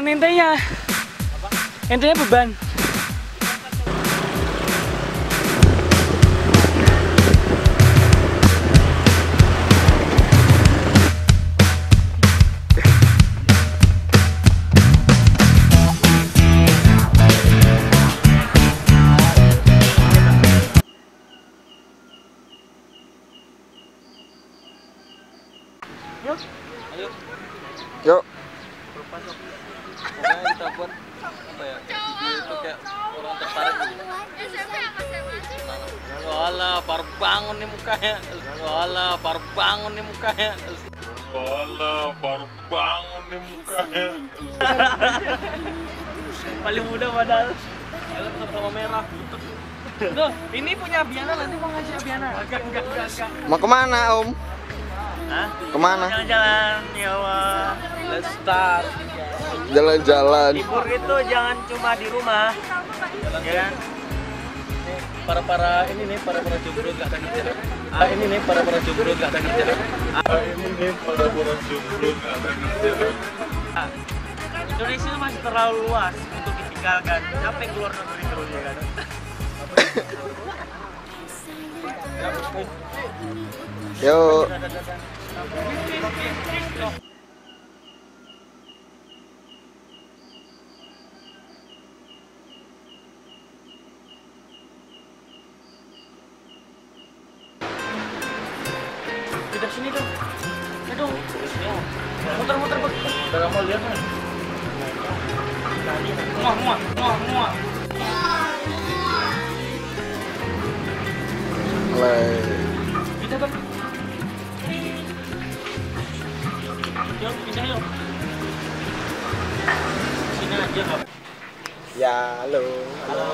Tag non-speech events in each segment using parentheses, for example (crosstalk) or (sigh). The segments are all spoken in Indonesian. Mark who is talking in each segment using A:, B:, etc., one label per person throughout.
A: Intinya, intinya beban.
B: Nih mukanya. Wala, baru bangun nih mukanya.
C: Wala, baru bangun nih mukanya. (laughs)
A: Paling muda padahal. Helm sama merah. Tuh, ini punya Biana nanti mau ngasih Biana. Enggak, enggak, enggak, enggak.
D: Mau ke mana Om?
A: Hah?
D: Ke mana?
A: Jalan-jalan, ya Allah.
B: Let's start.
D: Jalan-jalan.
A: Libur itu jangan cuma di rumah, ya kan?
B: Para para ini nih para para jomblo gak ada kerja. Ah ini nih para para jomblo gak ada kerja.
C: Ah, ini nih para para jomblo gak ada kerja.
A: Ah, Indonesia masih terlalu luas untuk ditinggalkan. Yang keluar negeri terus ya kan?
D: Yuk.
A: Ya,
D: halo.
A: Halo.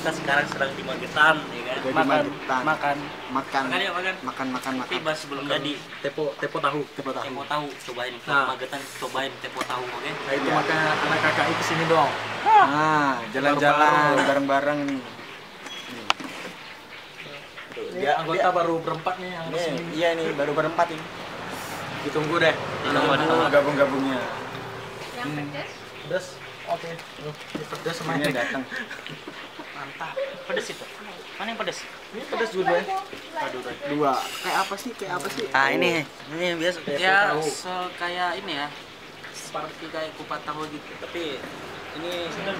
A: Kita sekarang sedang di Magetan, ya kan?
D: Udah di
A: makan,
D: Magetan.
A: makan.
D: Makan.
A: Makan yuk, makan.
D: Makan, makan,
A: Tapi
D: makan.
A: masih belum jadi.
B: Tepo tepo tahu.
D: Tepo tahu.
A: Tepo tahu, cobain.
B: Nah.
A: Magetan cobain tepo tahu, oke?
B: Nah itu makanya anak kakak itu sini dong.
D: Nah, jalan-jalan bareng-bareng nih.
B: Dia anggota baru berempat nih yang
D: Nih,
B: ke sini.
D: iya nih baru berempat ini.
B: Ditunggu deh.
A: Ditunggu, ditunggu.
D: gabung-gabungnya.
E: Yang pedas?
B: Pedas. Oke. Ini pedas sama
D: datang.
A: Mantap. Pedes itu. Mana yang pedes?
B: Ini pedas juga ya.
D: Dua. Kayak apa sih? Kayak apa sih?
A: Ah ini, ini biasa.
B: Tepo
A: Ya, se- kayak ini ya. Seperti kayak kupat tahu gitu. Tapi ini
D: Sedang.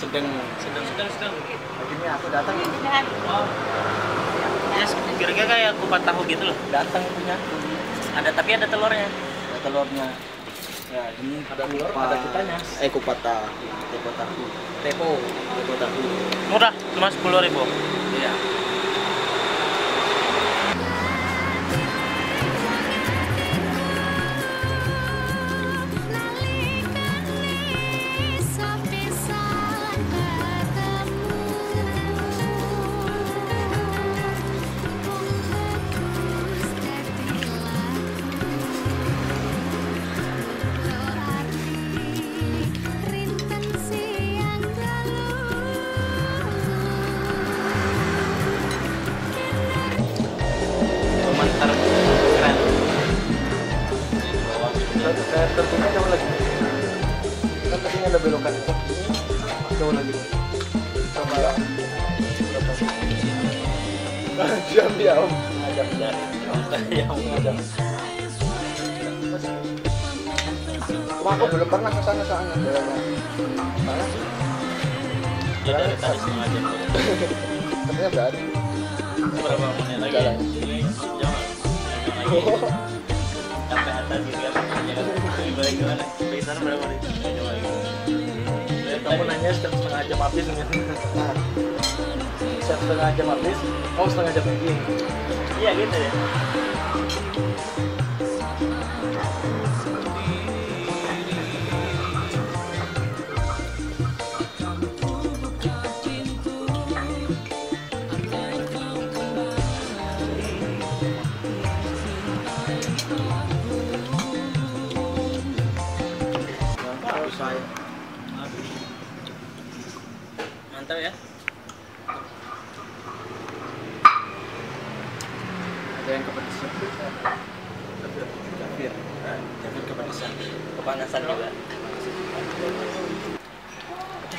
A: sedang sedang sedang.
D: Begini aku datang ini.
A: Ya, kira-kira kayak kupat tahu gitu loh.
D: Datang punya.
A: Ada tapi ada telurnya.
D: Ada telurnya. Ya, ini
B: Ada telur, ada kitanya.
D: Eh, kupat tahu. Tepo tahu.
B: Tepo.
D: Tepo tahu.
A: Murah, cuma sepuluh ribu.
B: Iya. Jauh lagi. Coba. Jam ya om. Jam.
D: Cuma aku belum pernah ke sana soalnya. Sih.
A: Ya dari tadi setengah jam.
D: Ada.
A: Berapa menit lagi?
D: Jalan.
A: Jam. Sampai atas gitu ya. Balik gimana? Dari sana berapa menit?
B: Kamu nanya setengah jam habis setengah jam habis. Oh setengah jam lagi.
A: Iya gitu ya.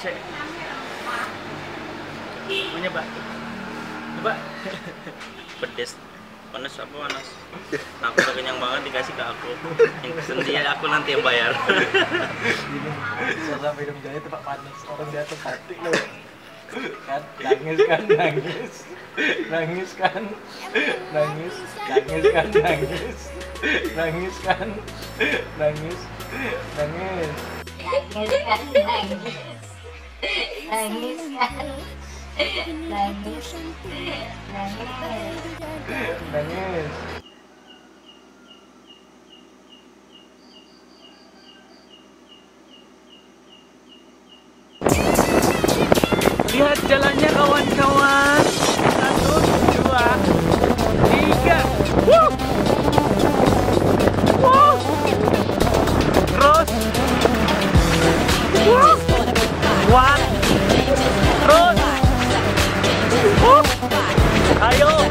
F: Bisa. Mau nyoba? Coba. (laughs)
G: pedes. Panas apa panas? Aku udah kenyang banget dikasih ke aku. Yang sendiri aku nanti yang bayar.
B: Saya minum jahe tempat panas. Orang jatuh hati loh. Kan? Nangis kan? Nangis. Nangis kan? Nangis. Nangis kan? Nangis. Nangis kan? Nangis. Nangis.
H: Nangis kan? Nangis. Nangis kan. Nangis. Nangis.
B: nangis
F: Lihat jalannya kawan-kawan. Satu, dua, tiga. Wuh. Wuh. Terus. Wuh. Kuat. Terus. Wuh. Ayo. Oh,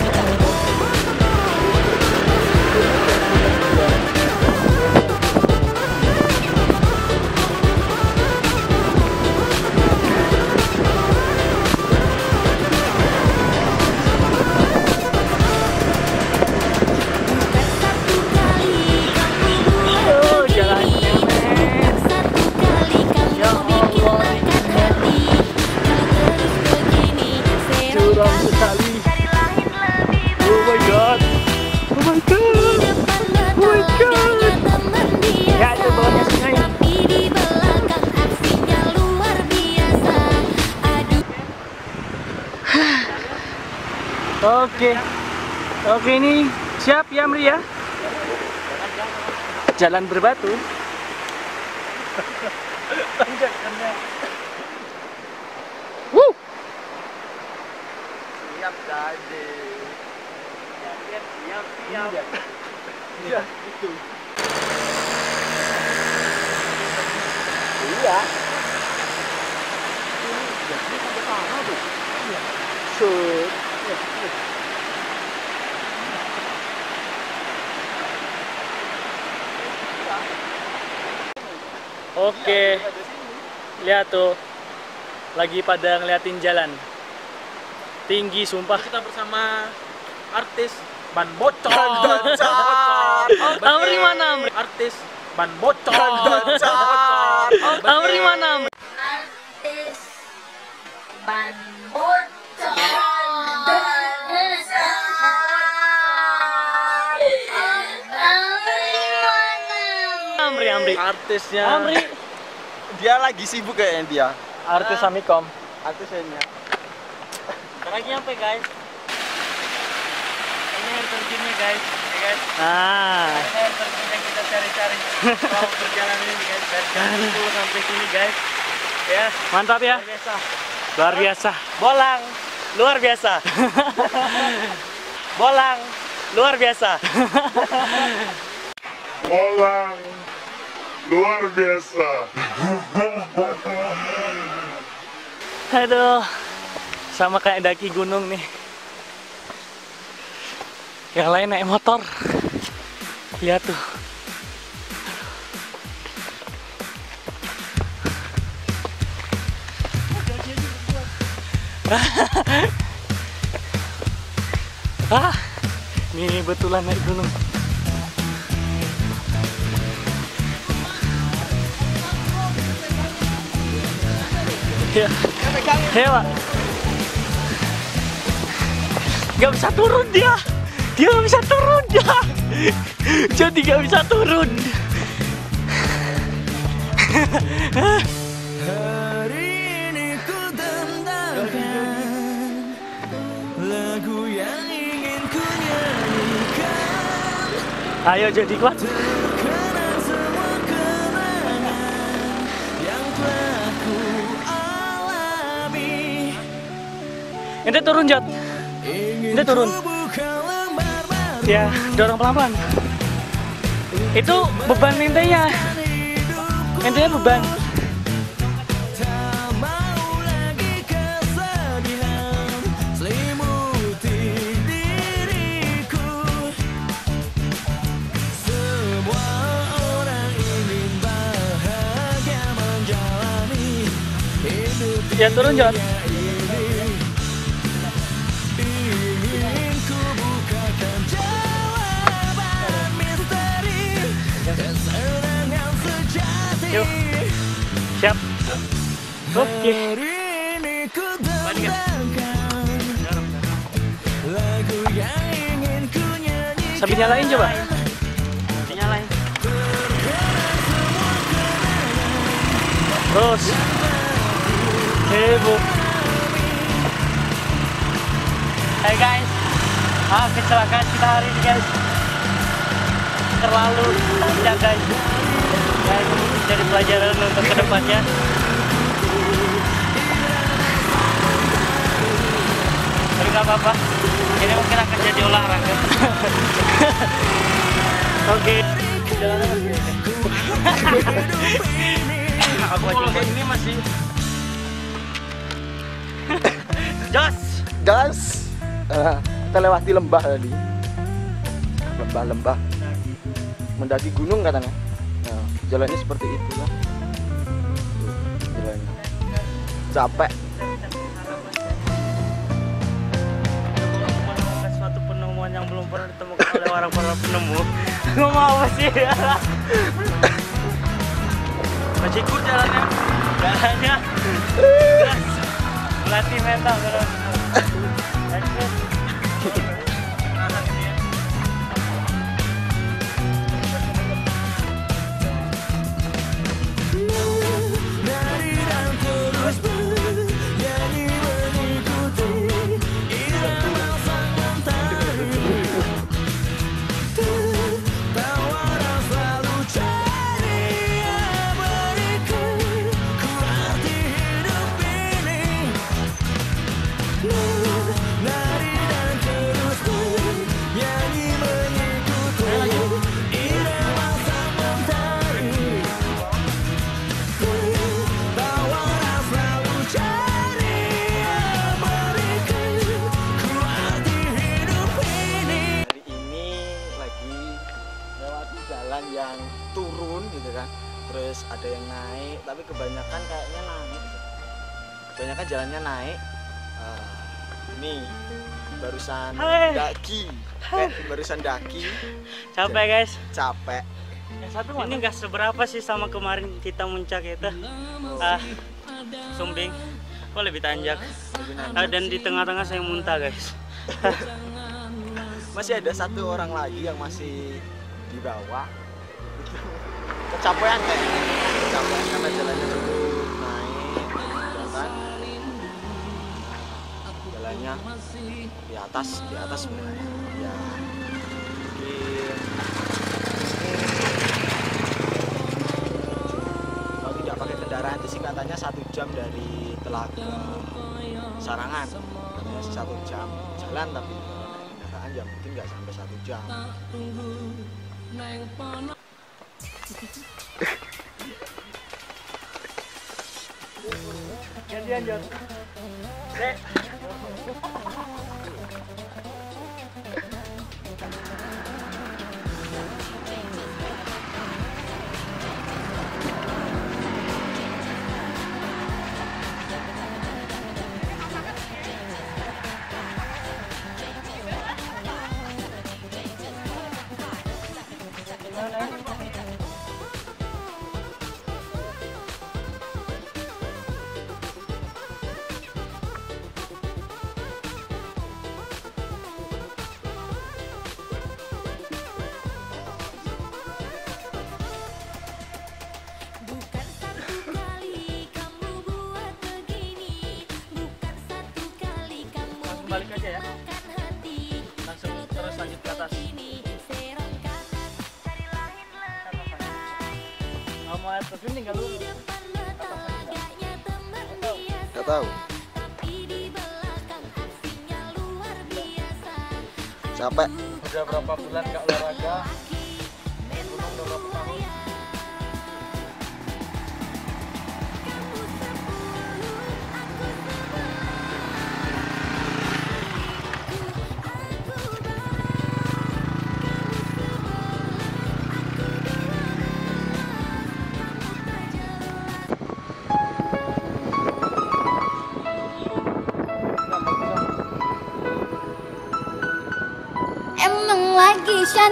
F: (laughs) Oke. Oke ini siap ya Mri ya? Jalan berbatu. Wuh.
D: Siap jadi.
F: Siap, siap.
D: Iya, itu. Iya. Ini jadi ada sana tuh. Iya.
F: Oke. Lihat tuh. Lagi pada ngeliatin jalan. Tinggi sumpah. Kita bersama artis Ban Bocor. Amri mana Amri? Artis Ban Bocor. Amri mana Amri?
H: Artis ban bocor.
F: Amri
B: artisnya
F: Amri.
D: Dia lagi sibuk kayaknya dia.
B: artis Amikom
D: Artisnya.
F: Lagi apa guys? Ini air terjunnya guys, ya guys. Ah. Ini air terjun yang kita cari-cari. Mau berjalan ini guys, dari (laughs) jam 10 sampai sini guys. Ya. Mantap ya. Luar biasa. Luar biasa. Bolang. Luar biasa. (laughs) Bolang. Luar biasa. (laughs)
C: Orang luar biasa.
F: Aduh. Sama kayak daki gunung nih. Yang lain naik motor. Lihat tuh. (laughs) ah, ini betulan naik gunung. Ya, ya Pak. Gak bisa turun dia. Dia gak bisa turun dia. Jadi gak bisa turun. Ayo jadi kuat. Ini turun jat. Ini turun. Ya, dorong pelan-pelan. Itu beban intinya. Intinya beban.
I: Ya turun Jot. Oke. Kan? Sambil nyalain coba. Nyalain. Terus. Heboh. Hai guys. Ah, kecelakaan kita hari ini guys. Terlalu panjang guys. Dan jadi pelajaran untuk ke depannya. Tapi nggak apa-apa. Ini mungkin akan jadi olahraga. Oke. Jalannya masih ini. Aku aja ini masih. Jos.
D: Gas. Ah, kita lewati lembah tadi. Lembah-lembah. Mendaki gunung katanya. Nah, jalannya seperti itu lah. Jalannya. Capek.
I: Para penemu ngomong apa sih. Masih good jalannya. Jalannya. Melatih mental terus
D: lewati jalan yang turun gitu kan. Terus ada yang naik, tapi kebanyakan kayaknya naik. gitu. Kebanyakan jalannya naik. Ah, ini barusan
I: Hai.
D: daki. Eh, barusan daki,
I: capek guys
D: capek.
I: ini nggak seberapa sih sama kemarin kita muncak itu ah sumbing kok lebih tanjak Ah, dan di tengah-tengah saya muntah guys (laughs) (laughs)
D: Masih ada satu orang lagi yang masih di bawah. Kecapean kayaknya. Kecapean karena jalannya cukup naik, kan? Jalannya di atas, di atas sebenarnya. Ya, mungkin kalau tidak pakai kendaraan itu sih katanya satu jam dari Telaga Sarangan katanya satu jam jalan tapi kendaraan ya mungkin nggak sampai satu jam
I: gantian Jon Dek. Balik aja ya. Langsung terus lanjut ke atas.
J: baik
I: Mau air terjun tinggal dulu.
D: Nggak tahu
J: Tapi di belakang aksinya luar biasa
D: capek
B: Udah berapa bulan nggak olahraga?
J: Hei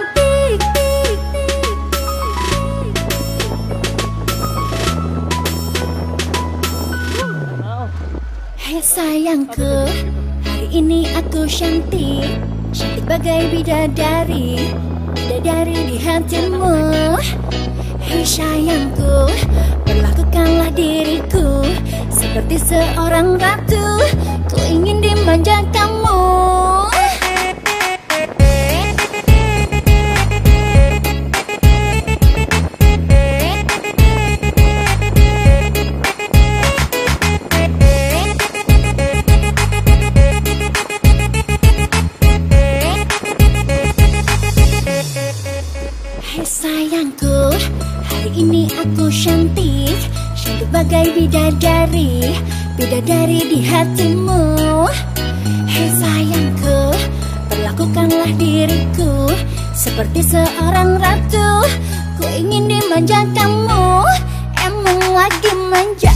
J: sayangku Hari ini aku cantik. Cantik bagai bidadari Bidadari di hatimu. Hei sayangku Perlakukanlah diriku Seperti seorang ratu. Ku ingin dimanja kamu. Emang lagi manja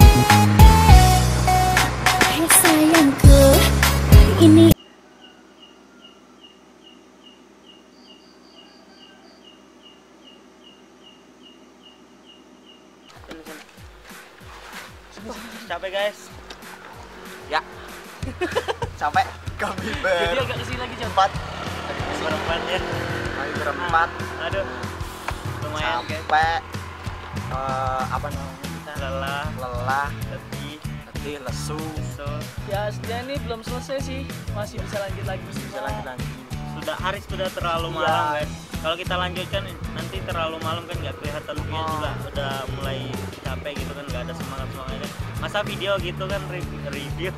J: Hei
F: Masih bisa lanjut lagi
D: bisa lanjut lagi.
A: sudah hari sudah terlalu
D: Iya.
A: malam guys. Kalau kita lanjutkan nanti terlalu malam kan nggak kelihatan view
D: Oh.
A: juga udah mulai capek gitu kan nggak ada semangat semangatnya. Masa video gitu kan re- review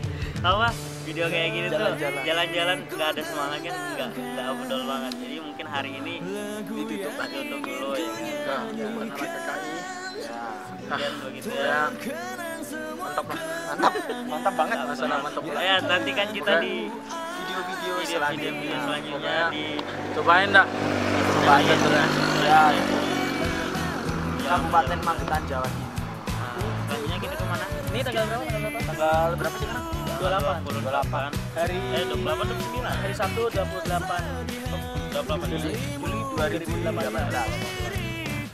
A: (laughs) apa video kayak gini tuh
D: Jalan-jalan.
A: nggak ada semangat kan nggak nggak abdul banget. Jadi mungkin hari ini
D: Ditutup
A: kita tutup dulu ya kan.
D: Nah, ya. Ya.
A: Dan begitu ya.
D: Mantap lah. Mantap. Mantap banget mantap lah.
A: Ya nanti kan kita di
D: Video-video
A: video-video
D: selanjutnya.
A: selanjutnya di
I: Cobain dah.
D: cobain
A: iya.
D: Ya. Kabupaten Magetan Jawa Timur.
A: Nah, selanjutnya kita ke mana?
F: Ini tanggal berapa? Tanggal berapa?
D: Sih sekarang?
F: 28
A: 28
F: Hari
A: eh 28 29
F: Hari Sabtu 28
A: 28 Juli
D: Juli 2018.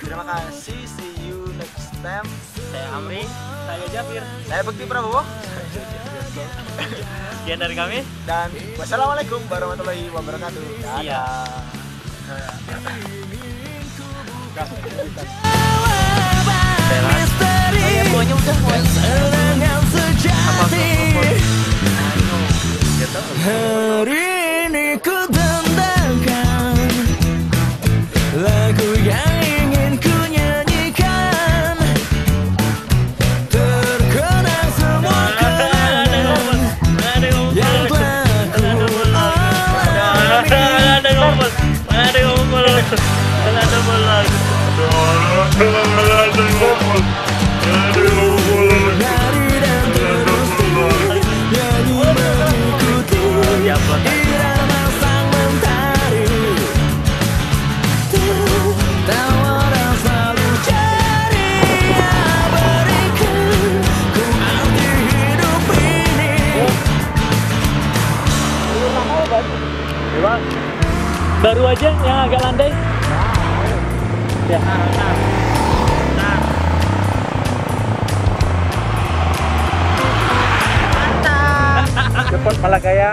D: Terima kasih. See you next time.
A: saya Amri
F: Saya Jafir.
D: Saya Bekti Prabowo.
A: Sekian dari kami.
D: Dan wassalamualaikum warahmatullahi wabarakatuh.
A: Iya.
F: Semuanya udah
I: Hari ini ku
F: Baru aja yang agak landai. Ya.
I: Cepat malah gaya